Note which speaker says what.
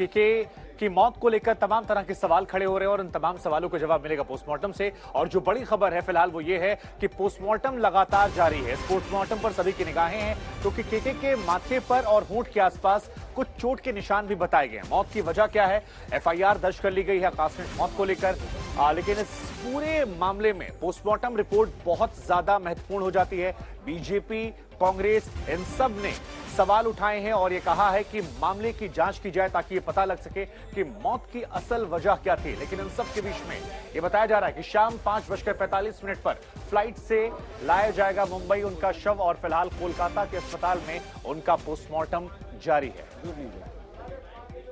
Speaker 1: कि, के, की मौत को लेकर तमाम तरह के सवाल खड़े हो रहे हैं और उन तमाम सवालों का जवाब मिलेगा पोस्टमार्टम से। और जो बड़ी खबर है फ़िलहाल वो ये है कि पोस्टमार्टम लगातार जारी है। पोस्टमार्टम पर सभी की निगाहें हैं क्योंकि तो केके के माथे पर और होंठ के आसपास कुछ चोट के निशान भी बताए गए हैं। मौत की वजह क्या है? एफआईआर दर्ज कर ली गई है आकस्मिक मौत को लेकर। लेकिन इस पूरे मामले में पोस्टमार्टम रिपोर्ट बहुत ज़्यादा महत्वपूर्ण हो जाती है। बीजेपी कांग्रेस इन सबने सवाल उठाए हैं और ये कहा है कि मामले की जाँच की जाए ताकि ये पता लग सके कि मौत की असल वजह क्या थी। लेकिन इन सब के बीच में ये बताया जा रहा है कि शाम पाँच बजकर पैंतालीस मिनट पर फ़्लाइट से लाया जाएगा मुंबई उनका शव और फ़िलहाल कोलकाता के अस्पताल में उनका पोस्टमार्टम जारी है।